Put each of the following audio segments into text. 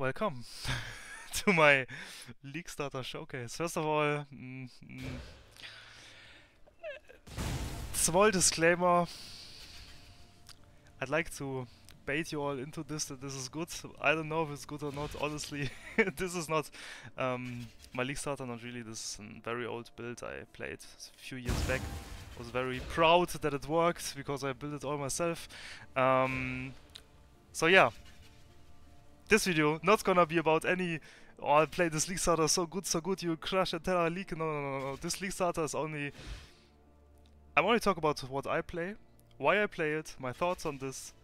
welcome to my League Starter Showcase. First of all, mm, mm, small disclaimer. I'd like to bait you all into this that this is good. I don't know if it's good or not. Honestly, this is not um, my League Starter. Not really. This is a very old build I played a few years back. Was very proud that it worked because I built it all myself. Um, so yeah, this video not gonna be about any oh I play this league starter so good so good you crush entire league no no no no this league starter is only I'm only talk about what I play why I play it my thoughts on this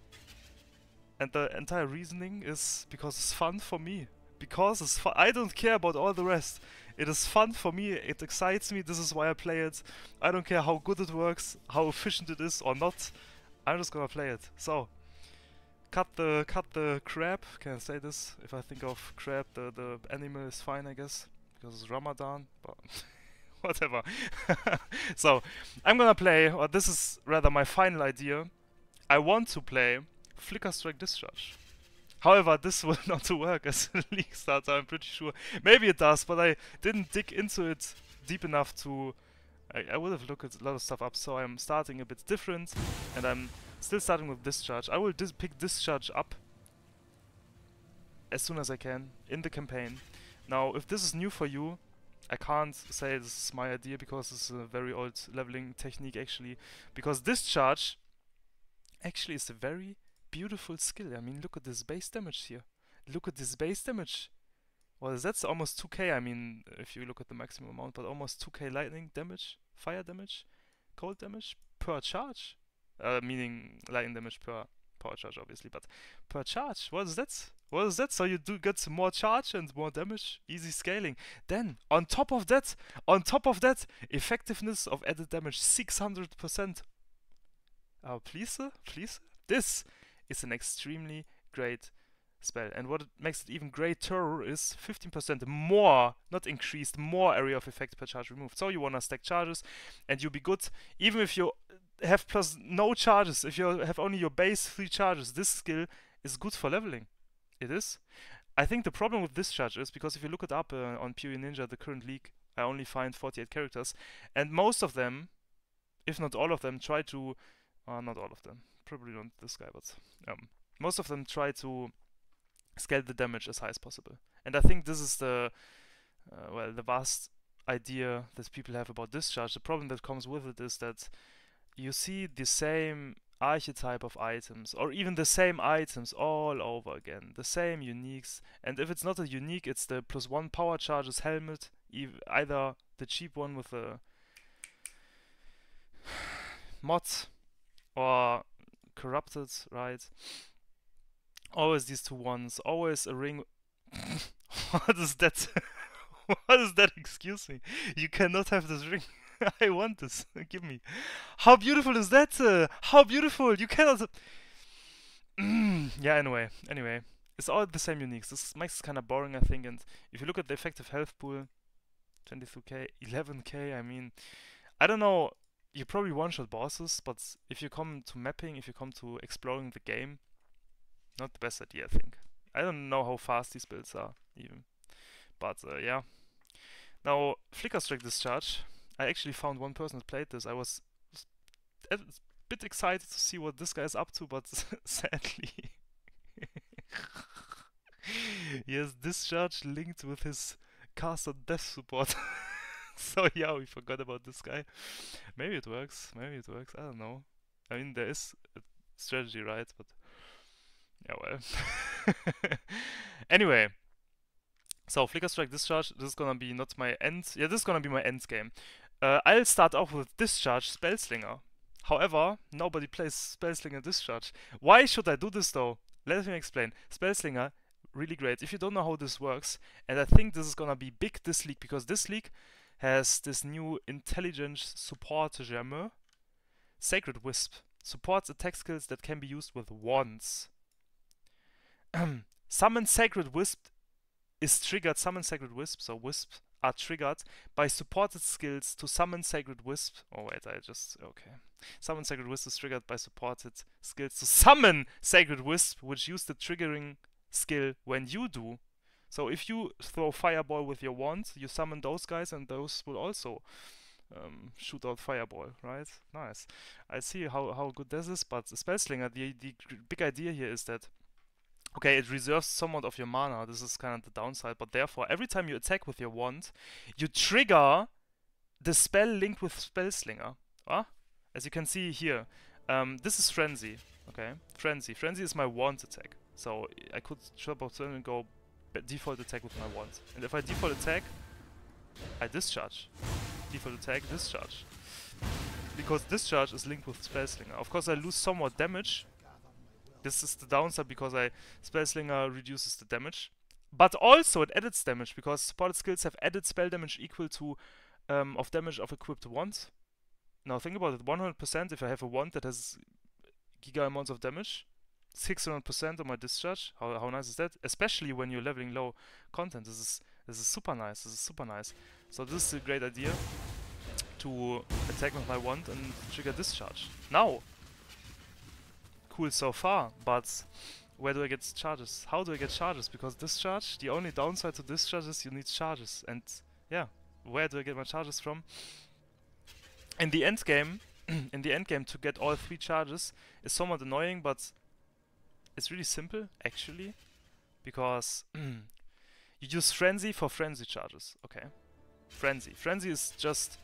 and the entire reasoning is because it's fun for me. Because it's fun I don't care about all the rest. It is fun for me it excites me this is why I play it. I don't care how good it works how efficient it is or not I'm just gonna play it. So cut the cut the crab. Can I say this? If I think of crab, the the animal is fine, I guess, because it's Ramadan. But whatever. so I'm gonna play, or this is rather my final idea. I want to play Flicker Strike Discharge. However, this will not work as a league starter. I'm pretty sure. Maybe it does, but I didn't dig into it deep enough to. I, I would have looked a lot of stuff up, so I'm starting a bit different, and I'm Still starting with Discharge. I will dis pick Discharge up as soon as I can in the campaign. Now, if this is new for you, I can't say this is my idea because it's a very old leveling technique actually. Because Discharge actually is a very beautiful skill. I mean, look at this base damage here. Look at this base damage. Well, that's almost 2k, I mean, if you look at the maximum amount, but almost 2k lightning damage, fire damage, cold damage per charge. Uh, meaning lightning damage per power charge, obviously, but per charge. What is that? What is that? So you do get more charge and more damage, easy scaling. Then, on top of that, on top of that, effectiveness of added damage 600%. Oh, please, please. This is an extremely great spell. And what makes it even greater is 15% more, not increased, more area of effect per charge removed. So you wanna stack charges and you'll be good, even if you have plus no charges, if you have only your base three charges, this skill is good for leveling. It is. I think the problem with discharge is because if you look it up uh, on PoE Ninja, the current league, I only find 48 characters, and most of them, if not all of them, try to, uh, not all of them, probably not this guy, but um, most of them try to scale the damage as high as possible. And I think this is the, uh, well, the vast idea that people have about discharge. The problem that comes with it is that you see the same archetype of items or even the same items all over again the same uniques. And if it's not a unique it's the plus one power charges helmet either the cheap one with a mod or corrupted right? Always these two ones always a ring what is that? What is that? Excuse me. You cannot have this ring I want this. Give me. How beautiful is that? Uh, how beautiful! You cannot. yeah. Anyway, anyway, it's all the same uniques. This makes it kind of boring, I think. And if you look at the effective health pool, 22k, 11k. I mean, I don't know. You probably one-shot bosses, but if you come to mapping, if you come to exploring the game, not the best idea, I think. I don't know how fast these builds are, even. But uh, yeah. Now, Flicker Strike Discharge I actually found one person that played this. I was a bit excited to see what this guy is up to, but sadly, he has discharge linked with his cast on death support. so yeah, we forgot about this guy. Maybe it works. Maybe it works. I don't know. I mean, there is a strategy, right? But yeah, well. anyway, so Flicker Strike Discharge. This is gonna be not my end. Yeah, this is gonna be my end game. Uh, I'll start off with Discharge Spellslinger. However, nobody plays Spellslinger Discharge. Why should I do this though? Let me explain. Spellslinger, really great. If you don't know how this works, and I think this is gonna be big this league, because this league has this new intelligence support gem, Sacred Wisp. Supports attack skills that can be used with wands. Summon Sacred Wisp is triggered. Summon Sacred Wisp, so Wisp are triggered by supported skills to summon Sacred Wisp. Oh wait, I just okay. Summon Sacred Wisp is triggered by supported skills to summon Sacred Wisp, which use the triggering skill when you do. So if you throw fireball with your wand, you summon those guys and those will also um, shoot out fireball, right? Nice. I see how, how good this is, but Spellslinger, the, the big idea here is that Okay, it reserves somewhat of your mana, this is kind of the downside, but therefore every time you attack with your wand, you trigger the spell linked with Spellslinger. Ah? As you can see here, um, this is Frenzy, okay? Frenzy. Frenzy is my wand attack. So I could chop out and go default attack with my wand. And if I default attack, I discharge. Default attack, discharge. Because discharge is linked with Spellslinger. Of course I lose somewhat damage, this is the downside because I Spellslinger reduces the damage. But also it edits damage because supported skills have added spell damage equal to um, of damage of equipped wand. Now think about it, 100% if I have a wand that has giga amounts of damage, 600% on my discharge, how, how nice is that? Especially when you're leveling low content, this is, this is super nice, this is super nice. So this is a great idea to attack with my wand and trigger discharge. Now, cool so far, but where do I get charges? How do I get charges? Because discharge, the only downside to discharge is you need charges. And yeah, where do I get my charges from? In the end game, in the end game to get all three charges is somewhat annoying, but it's really simple actually, because you use frenzy for frenzy charges. Okay, frenzy. Frenzy is just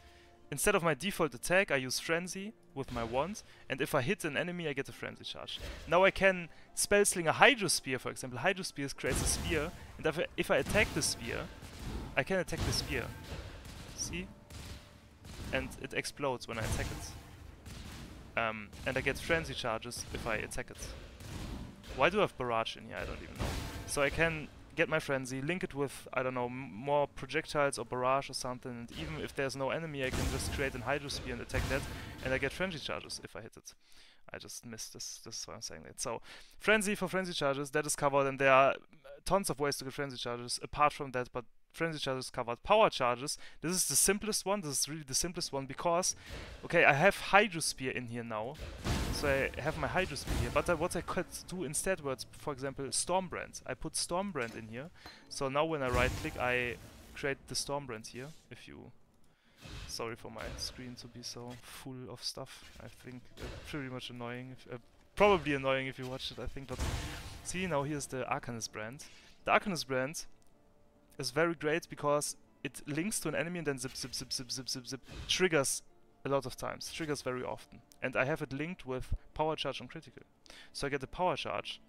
Instead of my default attack, I use Frenzy with my wand, and if I hit an enemy, I get a Frenzy charge. Now I can spell sling a Hydrosphere, for example. Hydrosphere creates a spear, and if I, if I attack the spear, I can attack the spear. See? And it explodes when I attack it. Um, and I get Frenzy charges if I attack it. Why do I have Barrage in here? I don't even know. So I can get my frenzy, link it with, I don't know, more projectiles or barrage or something, and even if there's no enemy, I can just create an hydrosphere and attack that, and I get frenzy charges if I hit it. I just missed this, this is why I'm saying that. So, frenzy for frenzy charges, that is covered, and there are uh, tons of ways to get frenzy charges apart from that, but frenzy charges covered. Power charges, this is the simplest one, this is really the simplest one, because, okay, I have hydrosphere in here now, so I have my Hydrosphere here. But uh, what I could do instead was, for example, Stormbrand. I put Stormbrand in here. So now when I right click, I create the Stormbrand here. If you... Sorry for my screen to be so full of stuff. I think uh, pretty much annoying. If, uh, probably annoying if you watch it, I think. But see, now here's the Arcanist brand. The Arcanist brand is very great because it links to an enemy and then zip, zip, zip, zip, zip, zip, zip, triggers a lot of times, triggers very often. And I have it linked with power charge on critical. So I get the power charge.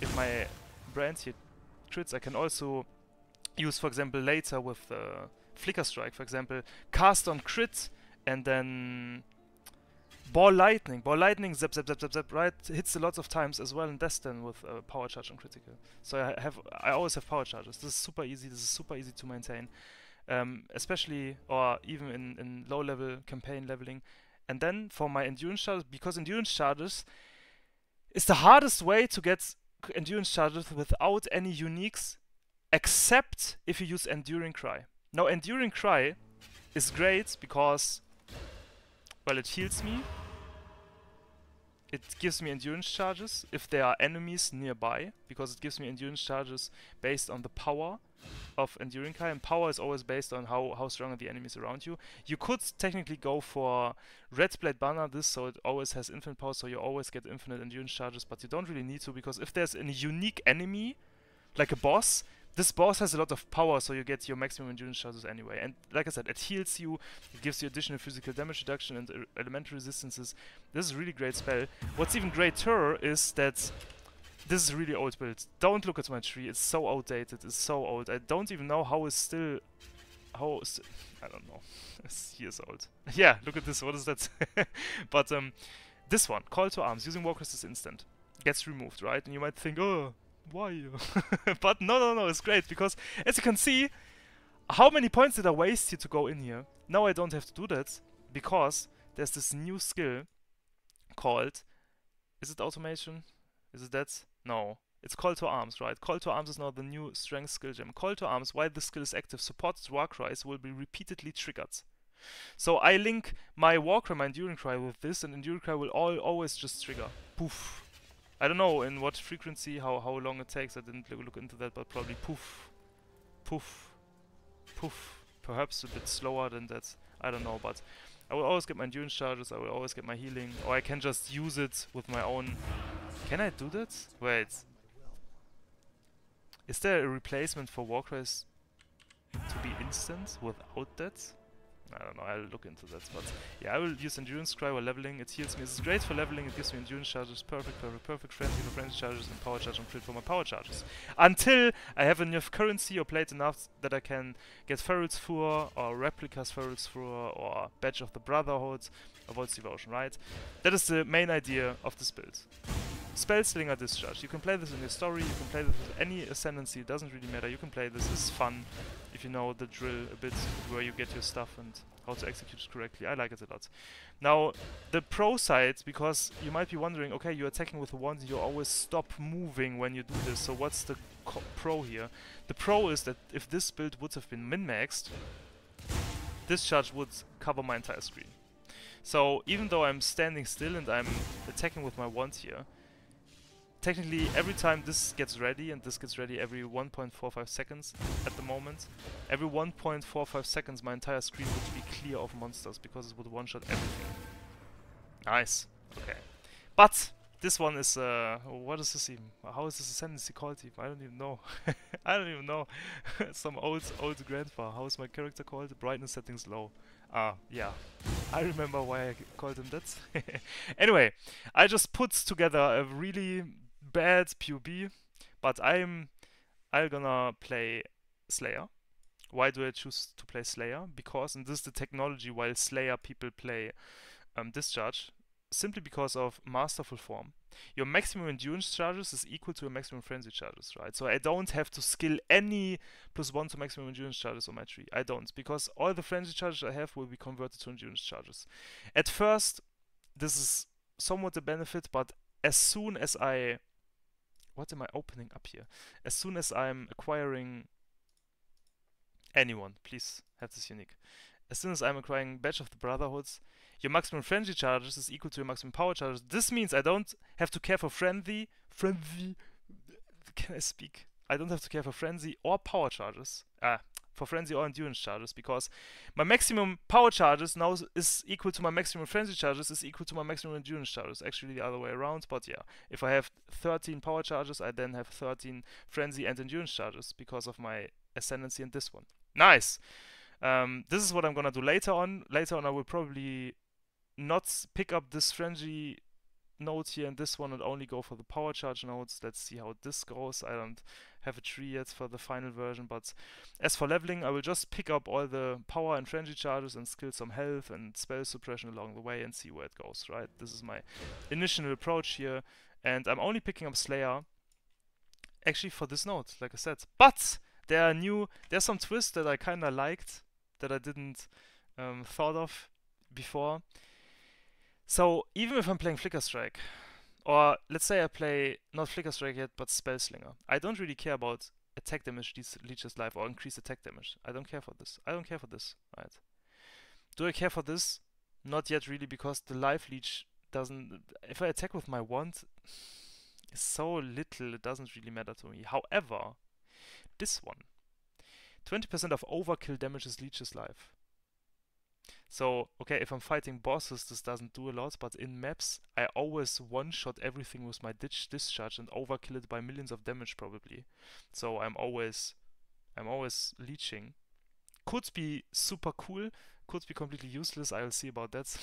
If my brand here crits, I can also use, for example, later with the Flicker Strike, for example, cast on crit and then Ball Lightning. Ball Lightning, zap, zap, zap, zap, zap, right? Hits a lot of times as well in Destin with uh, power charge on critical. So I have, I always have power charges. This is super easy. This is super easy to maintain um, especially or even in, in low level campaign leveling. And then for my endurance charges, because endurance charges is the hardest way to get endurance charges without any uniques, except if you use Enduring Cry. Now, Enduring Cry is great because, well, it heals me. It gives me endurance charges if there are enemies nearby, because it gives me endurance charges based on the power of Enduring Cry, and power is always based on how, how strong are the enemies around you. You could technically go for Red Blade Banner this, so it always has infinite power, so you always get infinite endurance charges, but you don't really need to, because if there's a unique enemy, like a boss, this boss has a lot of power, so you get your maximum endurance charges anyway. And like I said, it heals you, it gives you additional physical damage reduction and uh, elemental resistances. This is really great spell. What's even greater is that this is really old build. Don't look at my tree. It's so outdated. It's so old. I don't even know how it's still... How... St I don't know. it's years old. yeah, look at this. What is that? but um, this one, Call to Arms, using War Crystals instant, gets removed, right? And you might think, oh, why? but no, no, no, it's great because as you can see, how many points did I waste here to go in here? Now I don't have to do that because there's this new skill called, is it automation? Is it that? No. It's Call to Arms, right? Call to Arms is now the new strength skill gem. Call to Arms, while this skill is active, supported war cries will be repeatedly triggered. So I link my war cry, my enduring cry with this, and enduring cry will all, always just trigger. Poof. I don't know in what frequency, how, how long it takes, I didn't look into that, but probably poof, poof, poof, perhaps a bit slower than that, I don't know, but I will always get my endurance charges, I will always get my healing, or I can just use it with my own... Can I do that? Wait. Is there a replacement for Warcries to be instant without that? I don't know, I'll look into that, but yeah, I will use Endurance Cry while leveling, it heals me, it's great for leveling, it gives me Endurance charges, perfect, perfect, perfect, frenzy for frenzy charges, and power charge and crit for my power charges. Until I have enough currency or plate enough that I can get Farrul's Fur, or Replicas Farrul's Fur, or Badge of the Brotherhood, or Void's Devotion, right? That is the main idea of this build. Spellslinger Discharge. You can play this in your story, you can play this with any Ascendancy, it doesn't really matter, you can play this, it's fun if you know the drill a bit, where you get your stuff and how to execute it correctly. I like it a lot. Now, the pro side, because you might be wondering, okay, you're attacking with a wand, you always stop moving when you do this, so what's the pro here? The pro is that if this build would have been min-maxed, this charge would cover my entire screen. So even though I'm standing still and I'm attacking with my wand here, technically every time this gets ready, and this gets ready every 1.45 seconds at the moment, every 1.45 seconds my entire screen would be clear of monsters because it would one-shot everything. Nice. Okay. But this one is, uh, what is this even? How is this ascendancy called? I don't even know. I don't even know. Some old, old grandpa. How is my character called? Brightness settings low. Ah, yeah. I remember why I called him that. anyway, I just put together a really bad POB, but I'm I'm gonna play Slayer. Why do I choose to play Slayer? Because, and this is the technology while Slayer people play um, Discharge, simply because of Masterful Form. Your maximum endurance charges is equal to your maximum frenzy charges, right? So I don't have to skill any plus one to maximum endurance charges on my tree. I don't, because all the frenzy charges I have will be converted to endurance charges. At first, this is somewhat a benefit, but as soon as I what am I opening up here? As soon as I'm acquiring anyone, please have this unique. As soon as I'm acquiring Badge of the Brotherhoods, your maximum frenzy charges is equal to your maximum power charges. This means I don't have to care for frenzy, frenzy, can I speak? I don't have to care for frenzy or power charges. Ah, for frenzy or endurance charges because my maximum power charges now is equal to my maximum frenzy charges is equal to my maximum endurance charges. Actually the other way around, but yeah. If I have 13 power charges, I then have 13 frenzy and endurance charges because of my ascendancy in this one. Nice! Um, this is what I'm gonna do later on. Later on I will probably not pick up this frenzy node here and this one and only go for the power charge nodes. Let's see how this goes. I don't have a tree yet for the final version, but as for leveling, I will just pick up all the power and frenzy charges and skill some health and spell suppression along the way and see where it goes, right? This is my initial approach here, and I'm only picking up Slayer actually for this node, like I said. But there are new, there's some twists that I kinda liked that I didn't um, thought of before. So even if I'm playing Flicker Strike, or let's say I play not Flicker Strike yet, but Spellslinger, I don't really care about attack damage leeches life or increase attack damage. I don't care for this. I don't care for this, right? Do I care for this? Not yet really, because the life leech doesn't... If I attack with my wand, it's so little, it doesn't really matter to me. However, this one, 20% of overkill damages leeches life. So, okay, if I'm fighting bosses, this doesn't do a lot, but in maps, I always one-shot everything with my ditch discharge and overkill it by millions of damage probably. So I'm always, I'm always leeching. Could be super cool, could be completely useless, I'll see about that.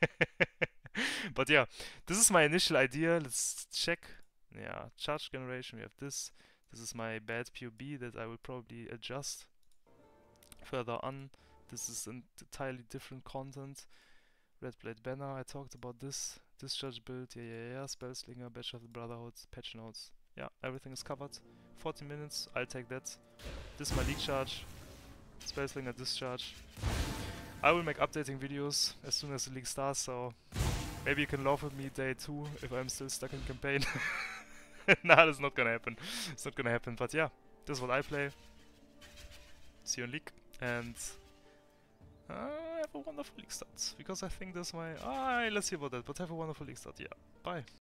but yeah, this is my initial idea, let's check. Yeah, charge generation, we have this. This is my bad POB that I will probably adjust further on. This is entirely different content. Red Blade Banner, I talked about this. Discharge build, yeah, yeah, yeah. Spellslinger, Badge of the Brotherhood, patch notes. Yeah, everything is covered. 40 minutes, I'll take that. This is my league charge. Spellslinger discharge. I will make updating videos as soon as the league starts, so maybe you can laugh at me day 2 if I'm still stuck in campaign. nah, that's not gonna happen. It's not gonna happen, but yeah, this is what I play. See you in league, and uh, have a wonderful league start, because I think that's my... Ah, let's see about that, but have a wonderful league start, yeah. Bye.